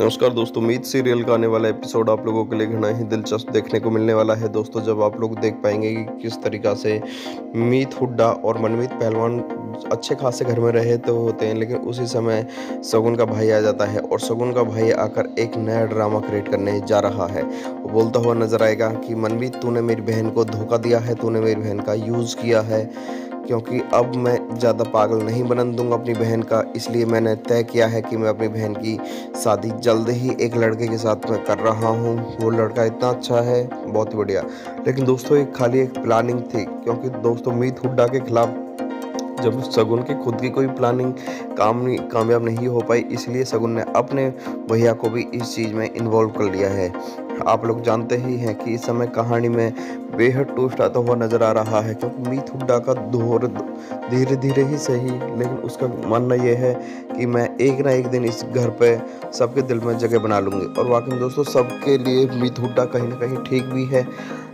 नमस्कार दोस्तों मीत सीरियल का आने वाला एपिसोड आप लोगों के लिए घना ही दिलचस्प देखने को मिलने वाला है। दोस्तों, जब आप लोग देख पाएँगे कि किस तरीक़ा से मीत हुड्डा और मनमीत पहलवान अच्छे खासे घर में रहे तो होते हैं, लेकिन उसी समय सगुन का भाई आ जाता है और सगुन का भाई आकर एक नया ड्रामा क्रिएट करने जा रहा है। बोलता हुआ नज़र आएगा कि, मनमीत, तूने मेरी बहन को धोखा दिया है, तूने मेरी बहन का यूज़ किया है। क्योंकि अब मैं ज़्यादा पागल नहीं बनन दूँगा अपनी बहन का। इसलिए मैंने तय किया है कि मैं अपनी बहन की शादी जल्द ही एक लड़के के साथ में कर रहा हूँ। वो लड़का इतना अच्छा है, बहुत बढ़िया। लेकिन दोस्तों, एक खाली एक प्लानिंग थी, क्योंकि दोस्तों, मीत हुड्डा के खिलाफ जब सगुन की खुद की कोई प्लानिंग काम कामयाब नहीं हो पाई, इसलिए सगुन ने अपने भैया को भी इस चीज़ में इन्वॉल्व कर लिया है। आप लोग जानते ही हैं कि इस समय कहानी में बेहद टूस्ट आता हुआ नज़र आ रहा है क्योंकि मीत हुड्डा का दौर धीरे धीरे ही सही, लेकिन उसका मानना यह है कि मैं एक ना एक दिन इस घर पे सबके दिल में जगह बना लूँगी। और वाकई में दोस्तों, सबके लिए मीत हुड्डा कहीं ना कहीं ठीक भी है।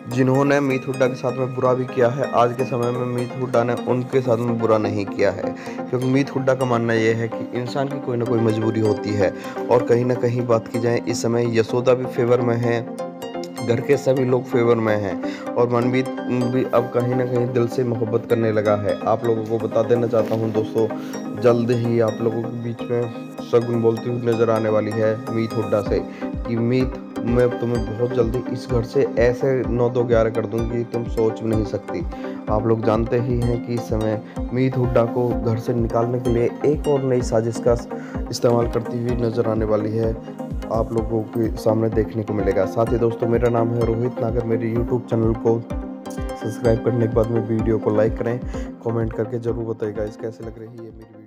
जिन्होंने मीत हुड्डा के साथ में बुरा भी किया है, आज के समय में मीत हुड्डा ने उनके साथ में बुरा नहीं किया है। क्योंकि मीत हुड्डा का मानना यह है कि इंसान की कोई ना कोई मजबूरी होती है। और कहीं ना कहीं बात की जाए, इस समय यशोदा भी फेवर में है, घर के सभी लोग फेवर में हैं। और मनमीत भी अब कहीं ना कहीं दिल से मोहब्बत करने लगा है। आप लोगों को बता देना चाहता हूँ, दोस्तों, जल्द ही आप लोगों के बीच में शगुन बोलती हुई नज़र आने वाली है मीत हुड्डा से कि मीत मैं तुम्हें बहुत जल्दी इस घर से ऐसे नौ दो ग्यारह कर दूँगी तुम सोच भी नहीं सकती। आप लोग जानते ही हैं कि इस समय मीत हुड्डा को घर से निकालने के लिए एक और नई साजिश का इस्तेमाल करती हुई नज़र आने वाली है। आप लोगों के सामने देखने को मिलेगा। साथ ही दोस्तों, मेरा नाम है रोहित नागर। मेरे यूट्यूब चैनल को सब्सक्राइब करने के बाद में वीडियो को लाइक करें, कमेंट करके ज़रूर बताइएगा, इस कैसे लग रही है मेरी